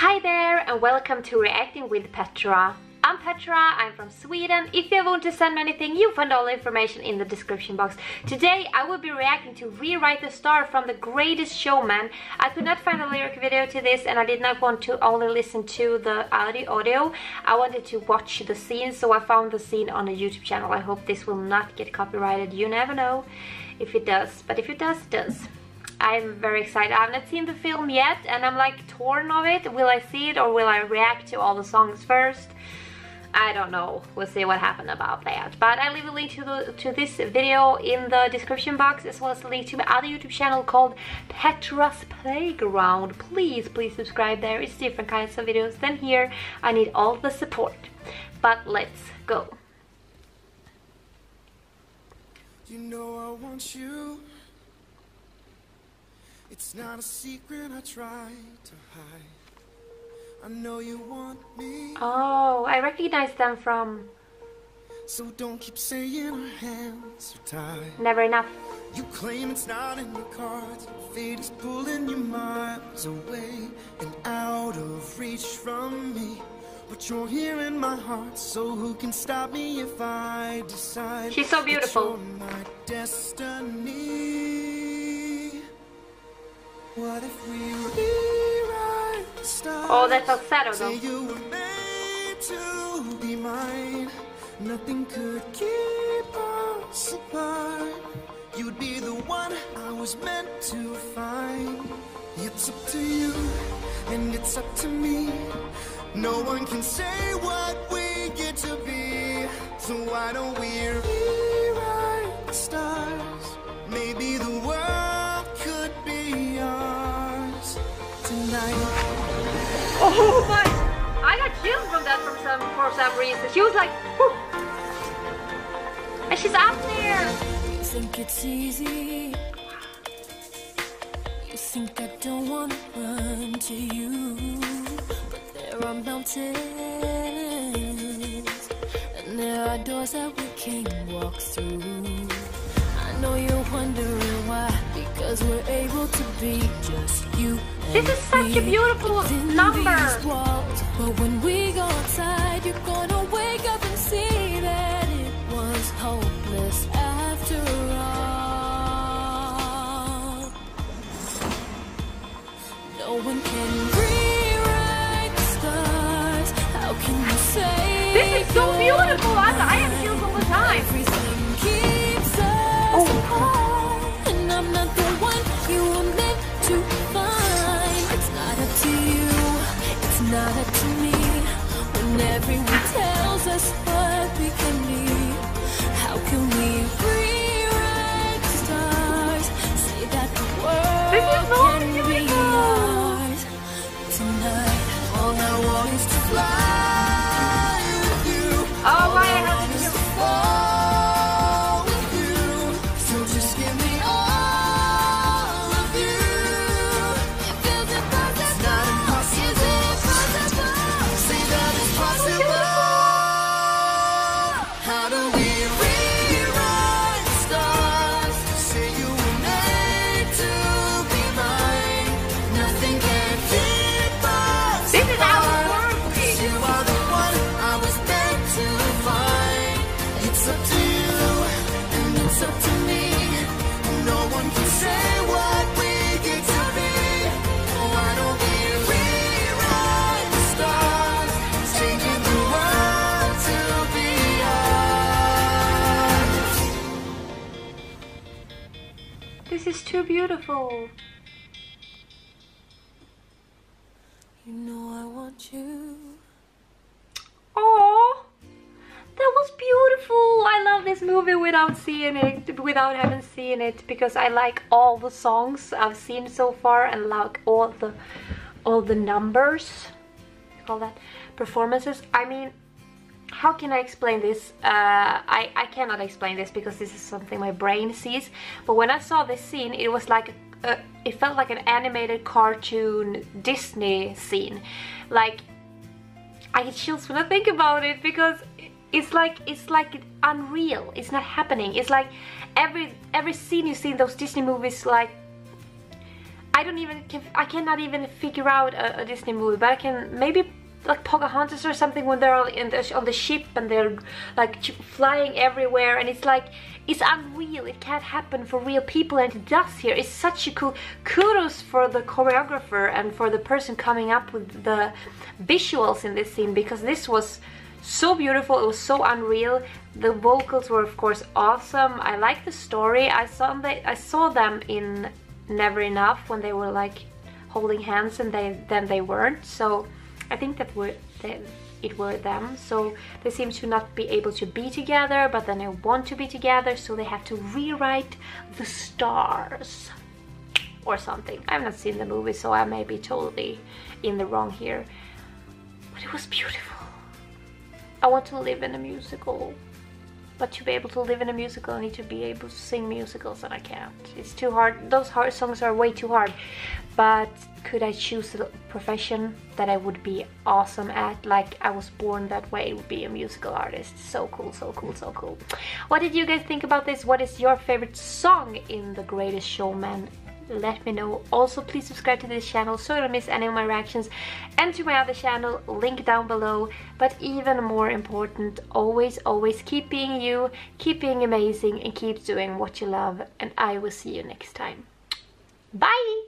Hi there and welcome to Reacting with Petra. I'm Petra, I'm from Sweden. If you want to send me anything, you find all the information in the description box. Today I will be reacting to Rewrite the Star from The Greatest Showman. I could not find a lyric video to this and I did not want to only listen to the audio. I wanted to watch the scene, so I found the scene on the YouTube channel. I hope this will not get copyrighted. You never know if it does, but if it does, it does. I'm very excited. I haven't seen the film yet and I'm like torn of it. Will I see it or will I react to all the songs first? I don't know. We'll see what happened about that. But I leave a link to the to this video in the description box as well as a link to my other YouTube channel called Petra's Playground. Please, please subscribe there. It's different kinds of videos than here. I need all the support. But let's go. You know I want you. It's not a secret I try to hide. I know you want me. Oh, I recognize them from. So don't keep saying our hands are tied. Never enough. You claim it's not in your cards. Fate is pulling you miles away and out of reach from me. But you're here in my heart, so who can stop me if I decide? She's so beautiful. my destiny. What if we Oh, that's falsetto though. You were made to be mine. Nothing could keep us apart. You'd be the one I was meant to find. It's up to you, and it's up to me. No one can say what we get to be. So why don't we Oh my! I got chills from that from some for some reason. She was like, and she's up there. You think it's easy? You think I don't wanna run to you, but there are mountains and there are doors that we can't walk through. I know you're wondering why, because we're able to be just you this is such a beautiful number. But when we go outside, you're gonna us beautiful. You know I want you. Oh, that was beautiful. I love this movie without seeing it, without having seen it, because I like all the songs I've seen so far and like all the all the numbers. Call that performances. I mean, how can I explain this? Uh, I, I cannot explain this because this is something my brain sees. But when I saw this scene, it was like, a, it felt like an animated cartoon Disney scene. Like, I get chills when I think about it because it's like it's like unreal. It's not happening. It's like every every scene you see in those Disney movies, like I don't even I cannot even figure out a, a Disney movie, but I can maybe like Pocahontas or something when they're all in the, on the ship and they're like flying everywhere and it's like it's unreal. It can't happen for real people and it does here. It's such a cool kudos for the choreographer and for the person coming up with the visuals in this scene because this was so beautiful. It was so unreal. The vocals were of course awesome. I like the story. I saw them i saw them in never enough when they were like holding hands and they then they weren't. So I think that were that it were them. So they seem to not be able to be together but then they want to be together so they have to rewrite the stars or something. I've not seen the movie so I may be totally in the wrong here. But it was beautiful. I want to live in a musical but to be able to live in a musical I need to be able to sing musicals and I can't. It's too hard. Those hard songs are way too hard. But could I choose a profession that I would be awesome at? Like I was born that way would be a musical artist. So cool so cool so cool. What did you guys think about this? What is your favorite song in the greatest showman let me know. Also please subscribe to this channel so you don't miss any of my reactions. And to my other channel link down below. But even more important always always keep being you keep being amazing and keep doing what you love. And i will see you next time. Bye